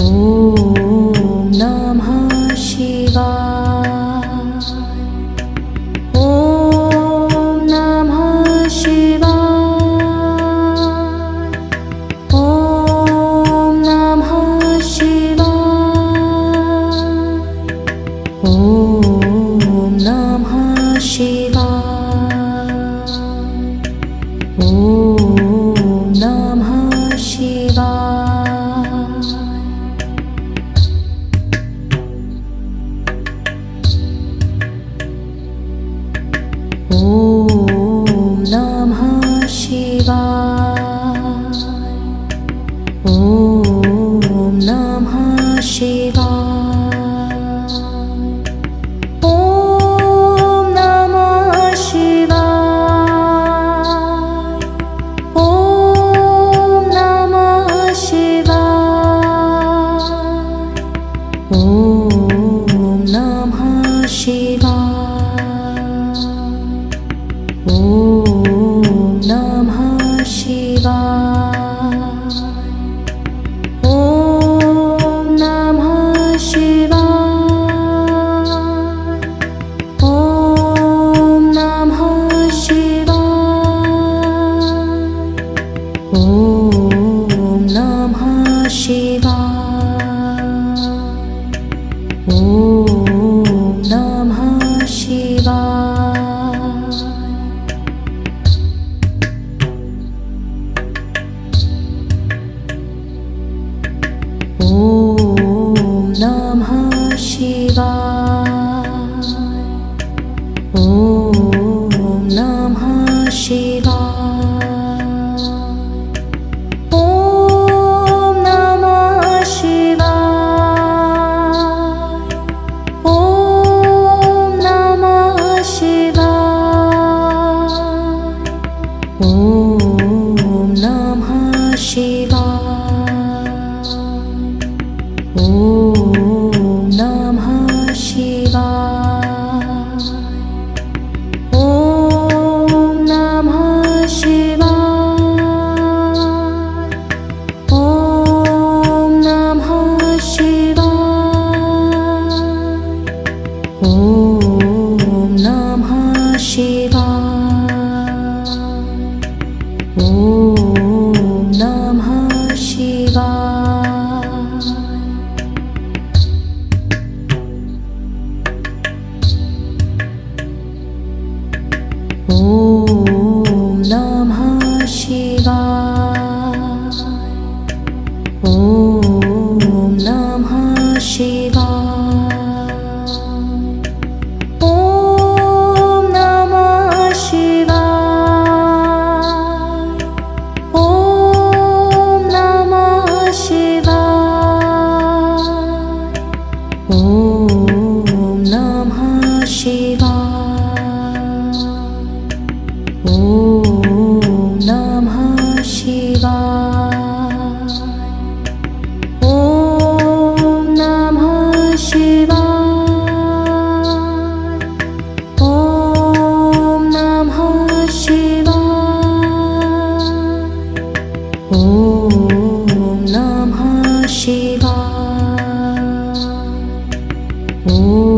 Oh. Oh. Oh.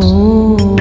哦。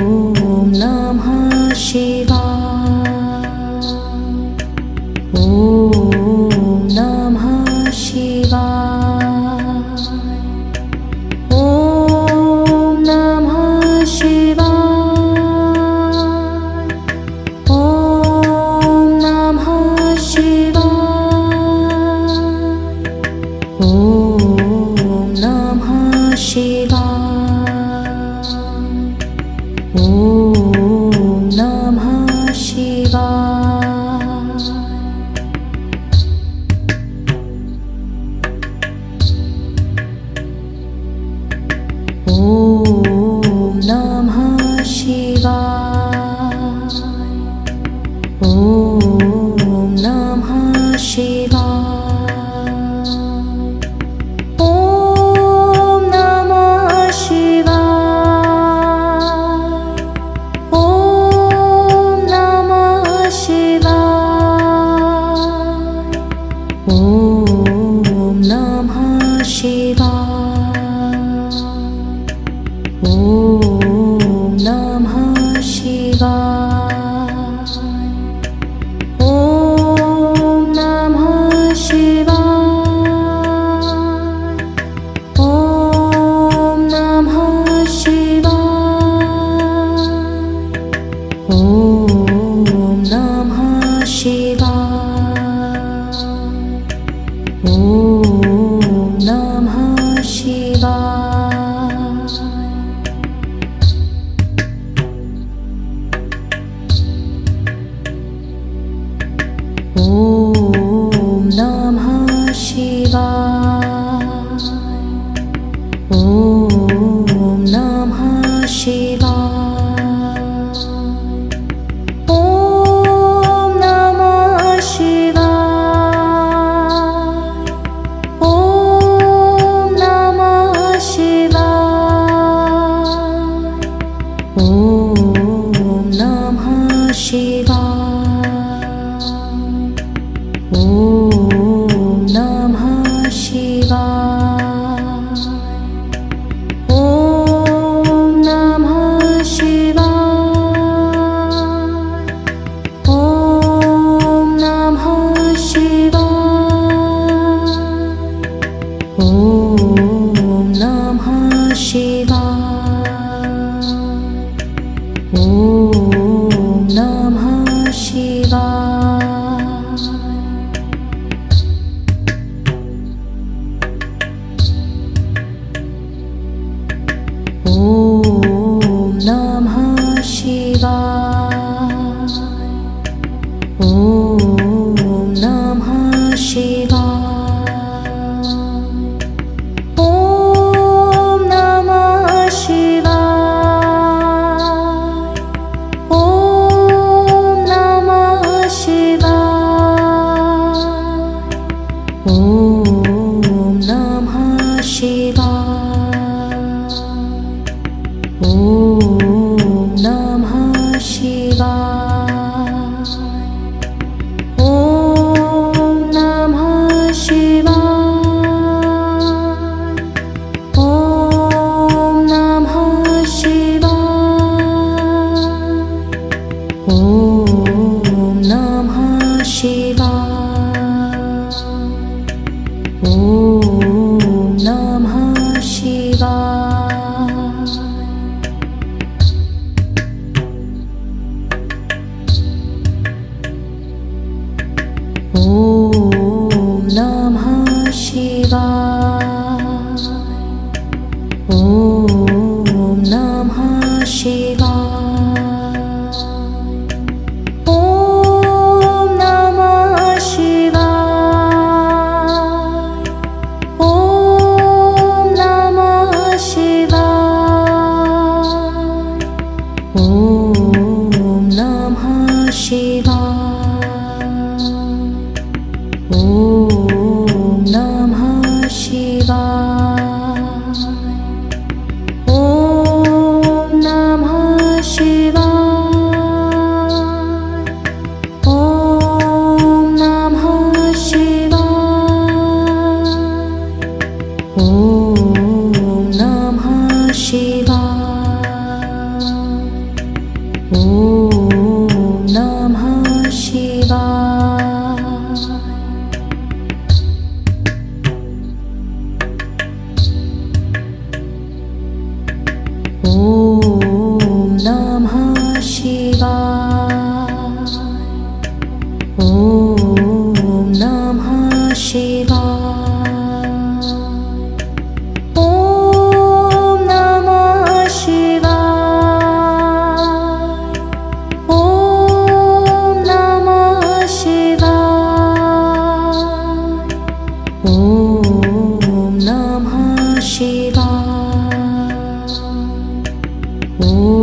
Oh.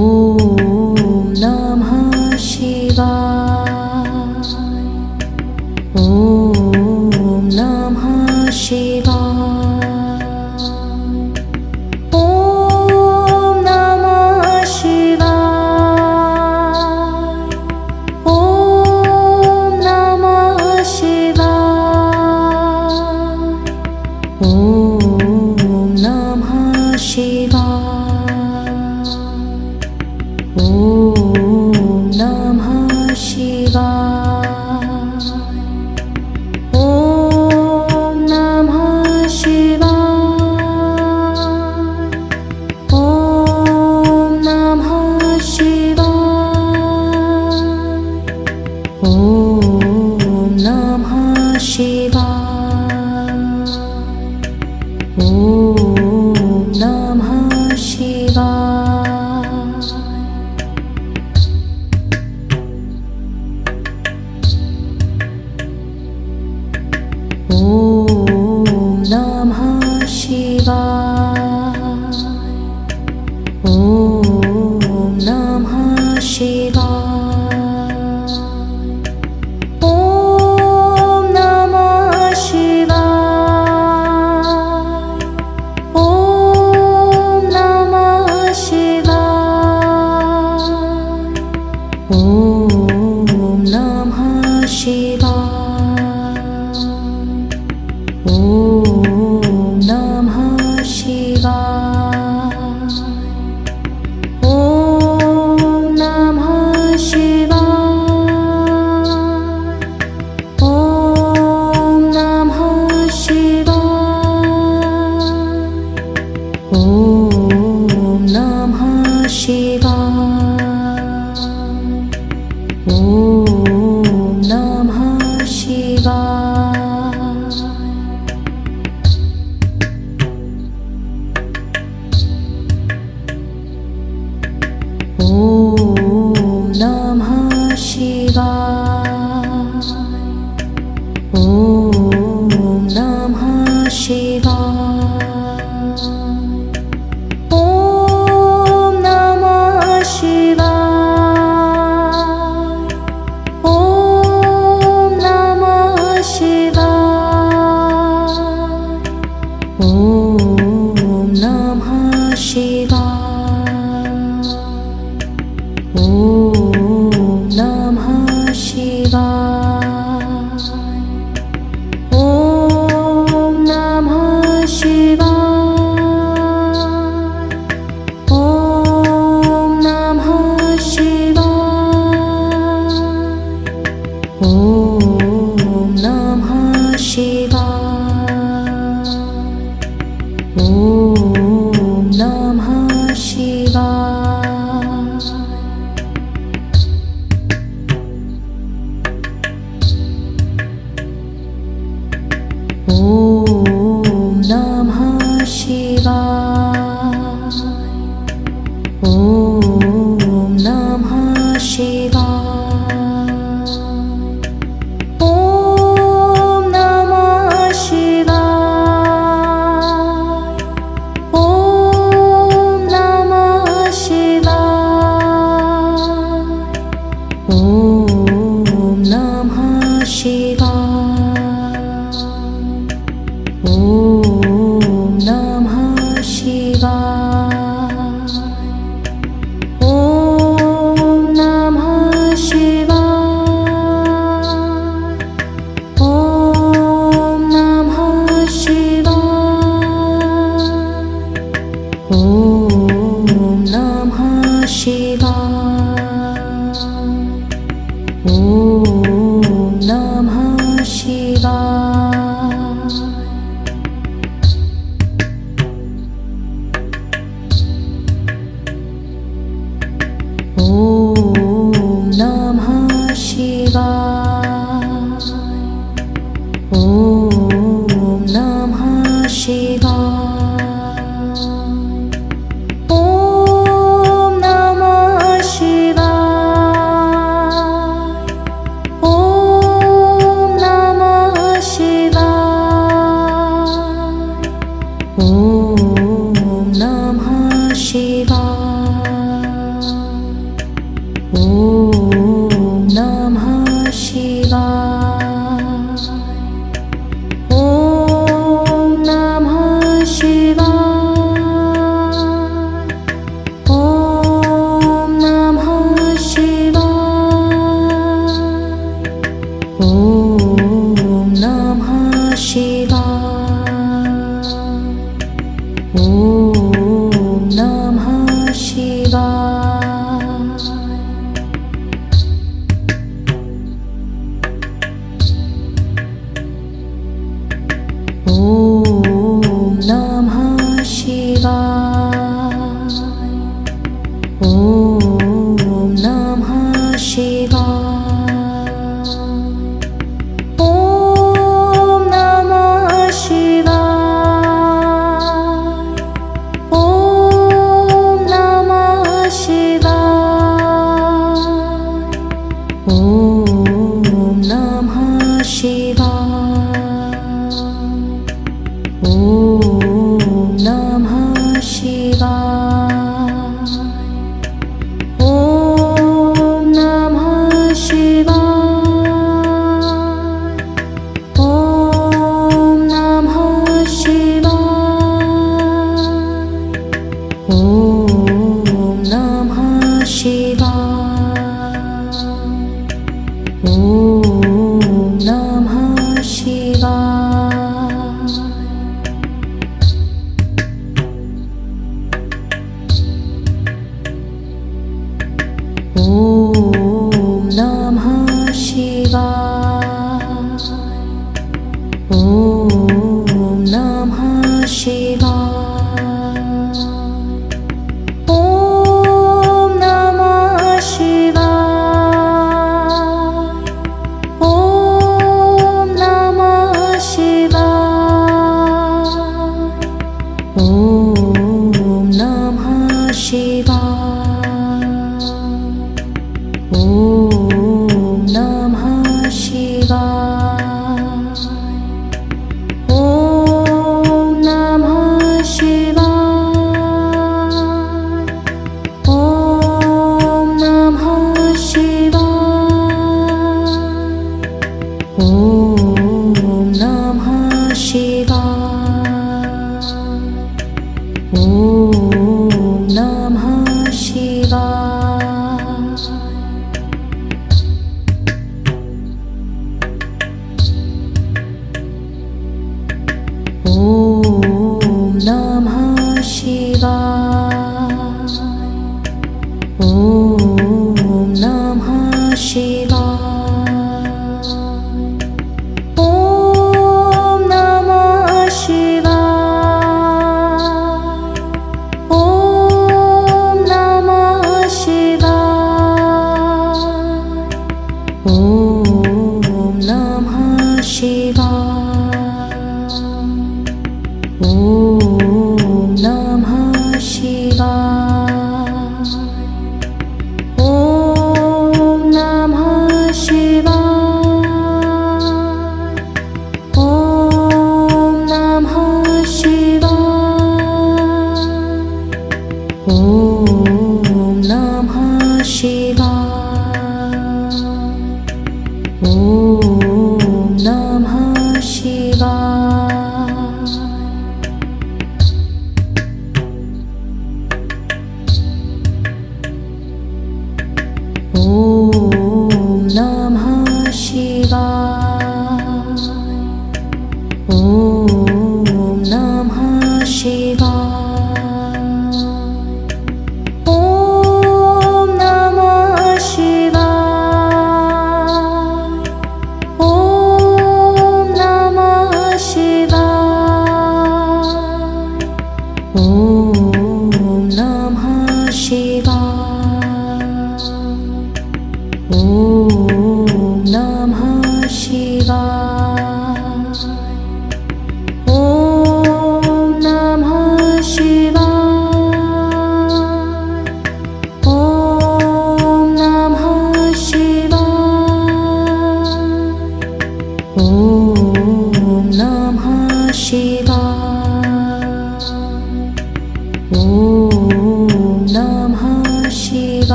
Oh.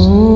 Oh.